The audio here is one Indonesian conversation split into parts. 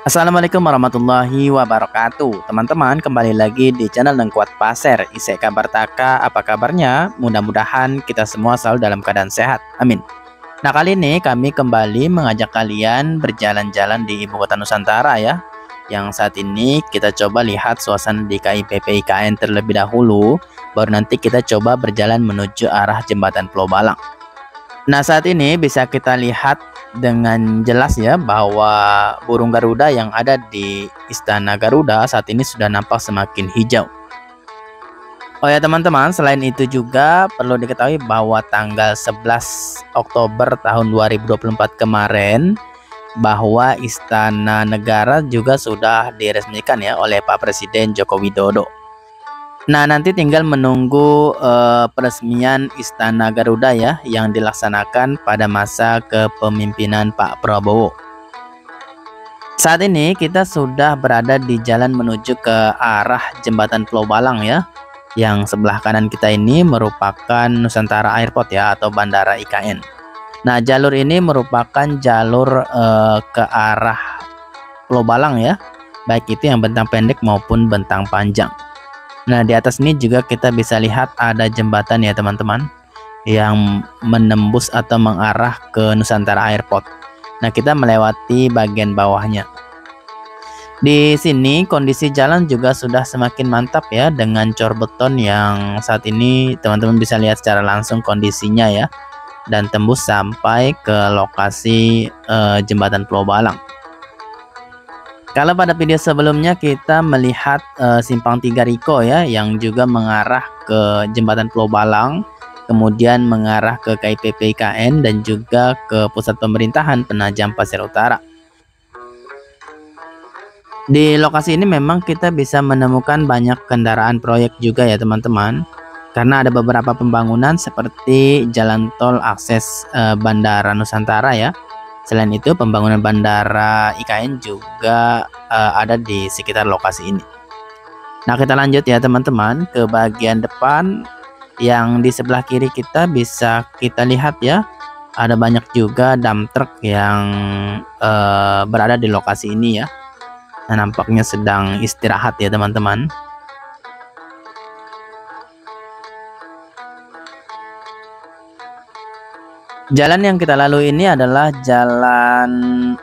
Assalamualaikum warahmatullahi wabarakatuh. Teman-teman kembali lagi di channel Nengkuat Pasir Isek kabar taka apa kabarnya? Mudah-mudahan kita semua selalu dalam keadaan sehat. Amin. Nah kali ini kami kembali mengajak kalian berjalan-jalan di ibu kota Nusantara ya. Yang saat ini kita coba lihat suasana di KIPP IKN terlebih dahulu. Baru nanti kita coba berjalan menuju arah jembatan Pulau Balang Nah saat ini bisa kita lihat dengan jelas ya bahwa burung Garuda yang ada di Istana Garuda saat ini sudah nampak semakin hijau. Oh ya teman-teman, selain itu juga perlu diketahui bahwa tanggal 11 Oktober tahun 2024 kemarin bahwa Istana Negara juga sudah diresmikan ya oleh Pak Presiden Joko Widodo. Nah, nanti tinggal menunggu uh, peresmian Istana Garuda ya yang dilaksanakan pada masa kepemimpinan Pak Prabowo. Saat ini kita sudah berada di jalan menuju ke arah Jembatan Pulau Balang ya. Yang sebelah kanan kita ini merupakan Nusantara Airport ya atau Bandara IKN. Nah, jalur ini merupakan jalur uh, ke arah Pulau Balang ya. Baik itu yang bentang pendek maupun bentang panjang. Nah, di atas ini juga kita bisa lihat ada jembatan ya, teman-teman, yang menembus atau mengarah ke Nusantara Airport. Nah, kita melewati bagian bawahnya. Di sini kondisi jalan juga sudah semakin mantap ya dengan cor beton yang saat ini teman-teman bisa lihat secara langsung kondisinya ya dan tembus sampai ke lokasi uh, jembatan Pulau Balang. Kalau pada video sebelumnya kita melihat uh, simpang tiga Riko ya yang juga mengarah ke jembatan Pulau Balang, kemudian mengarah ke KIPP IKN dan juga ke pusat pemerintahan Penajam Pasir Utara. Di lokasi ini memang kita bisa menemukan banyak kendaraan proyek juga ya teman-teman. Karena ada beberapa pembangunan seperti jalan tol akses uh, Bandara Nusantara ya Selain itu, pembangunan bandara IKN juga uh, ada di sekitar lokasi ini. Nah, kita lanjut ya teman-teman ke bagian depan yang di sebelah kiri kita bisa kita lihat ya. Ada banyak juga dump truck yang uh, berada di lokasi ini ya. Nah, nampaknya sedang istirahat ya teman-teman. Jalan yang kita lalui ini adalah jalan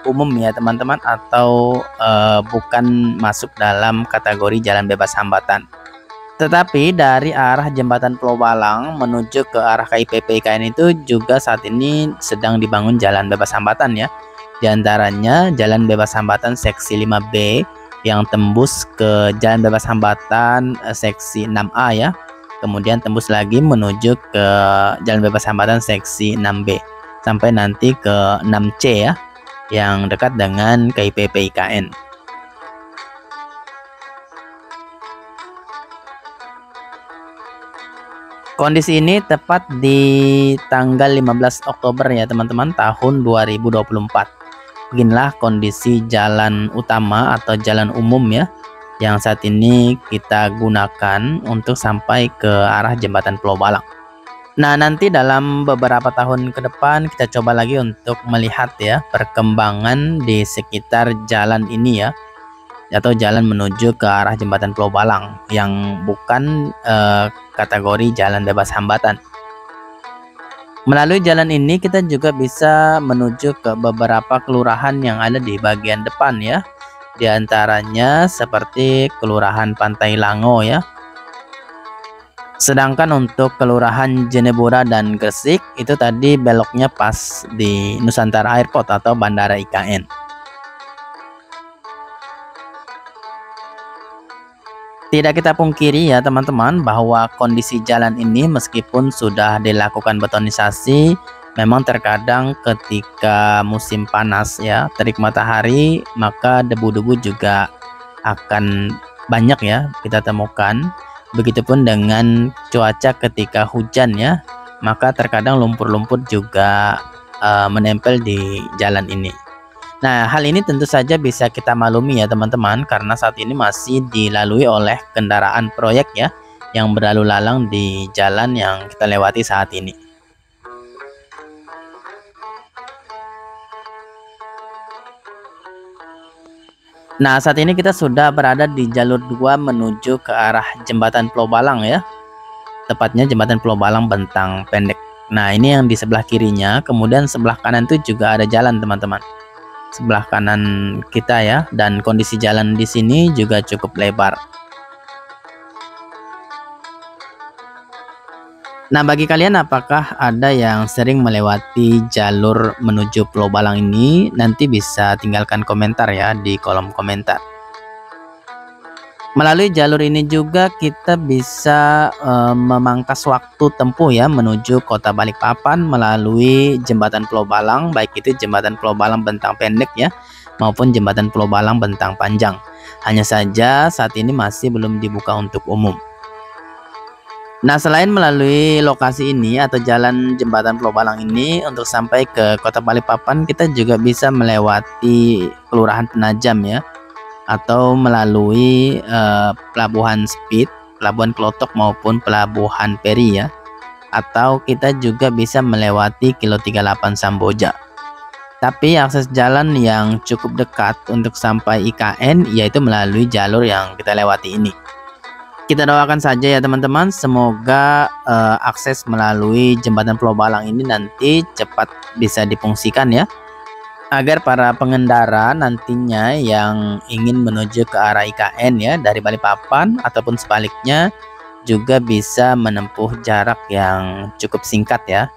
umum ya teman-teman atau uh, bukan masuk dalam kategori jalan bebas hambatan. Tetapi dari arah jembatan Pulau Balang menuju ke arah KIPP IKN itu juga saat ini sedang dibangun jalan bebas hambatan ya. Di antaranya jalan bebas hambatan seksi 5B yang tembus ke jalan bebas hambatan eh, seksi 6A ya kemudian tembus lagi menuju ke jalan bebas hambatan seksi 6B sampai nanti ke 6C ya yang dekat dengan KIPP IKN. Kondisi ini tepat di tanggal 15 Oktober ya teman-teman tahun 2024. Beginilah kondisi jalan utama atau jalan umum ya yang saat ini kita gunakan untuk sampai ke arah jembatan Pulau Balang. Nah, nanti dalam beberapa tahun ke depan kita coba lagi untuk melihat ya perkembangan di sekitar jalan ini ya atau jalan menuju ke arah jembatan Pulau Balang yang bukan eh, kategori jalan bebas hambatan. Melalui jalan ini kita juga bisa menuju ke beberapa kelurahan yang ada di bagian depan ya di antaranya seperti Kelurahan Pantai Lango ya. Sedangkan untuk Kelurahan Jenebura dan Gresik itu tadi beloknya pas di Nusantara Airport atau Bandara IKN. Tidak kita pungkiri ya teman-teman bahwa kondisi jalan ini meskipun sudah dilakukan betonisasi memang terkadang ketika musim panas ya terik matahari maka debu-debu juga akan banyak ya kita temukan begitupun dengan cuaca ketika hujan ya maka terkadang lumpur-lumpur juga uh, menempel di jalan ini Nah, hal ini tentu saja bisa kita maklumi ya teman-teman karena saat ini masih dilalui oleh kendaraan proyek ya yang berlalu lalang di jalan yang kita lewati saat ini. Nah, saat ini kita sudah berada di jalur 2 menuju ke arah jembatan Pulau Balang ya. Tepatnya jembatan Pulau Balang bentang pendek. Nah, ini yang di sebelah kirinya, kemudian sebelah kanan itu juga ada jalan, teman-teman. Sebelah kanan kita ya, dan kondisi jalan di sini juga cukup lebar. Nah, bagi kalian apakah ada yang sering melewati jalur menuju Pulau Balang ini? Nanti bisa tinggalkan komentar ya di kolom komentar. Melalui jalur ini juga kita bisa e, memangkas waktu tempuh ya menuju kota Balikpapan melalui jembatan Pulau Balang, baik itu jembatan Pulau Balang bentang pendek ya, maupun jembatan Pulau Balang bentang panjang. Hanya saja saat ini masih belum dibuka untuk umum. Nah, selain melalui lokasi ini atau jalan jembatan Pulau Balang ini untuk sampai ke Kota Balikpapan kita juga bisa melewati Kelurahan Penajam ya atau melalui uh, pelabuhan Speed, pelabuhan Klotok maupun pelabuhan Peri ya. Atau kita juga bisa melewati Kilo 38 Samboja. Tapi akses jalan yang cukup dekat untuk sampai IKN yaitu melalui jalur yang kita lewati ini. Kita doakan saja ya teman-teman, semoga uh, akses melalui jembatan Pulau Balang ini nanti cepat bisa difungsikan ya. Agar para pengendara nantinya yang ingin menuju ke arah IKN ya dari Balikpapan ataupun sebaliknya juga bisa menempuh jarak yang cukup singkat ya.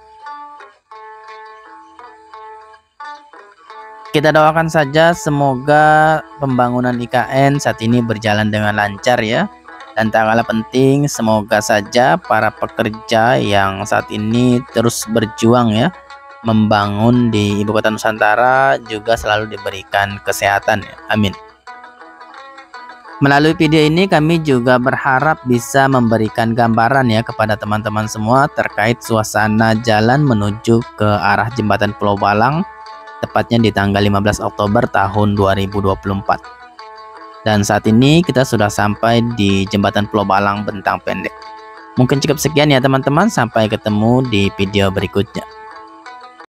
Kita doakan saja semoga pembangunan IKN saat ini berjalan dengan lancar ya dan tak penting, semoga saja para pekerja yang saat ini terus berjuang ya membangun di ibu kota Nusantara juga selalu diberikan kesehatan ya. Amin. Melalui video ini kami juga berharap bisa memberikan gambaran ya kepada teman-teman semua terkait suasana jalan menuju ke arah jembatan Pulau Balang tepatnya di tanggal 15 Oktober tahun 2024. Dan saat ini kita sudah sampai di jembatan Pulau Balang Bentang Pendek. Mungkin cukup sekian ya teman-teman, sampai ketemu di video berikutnya.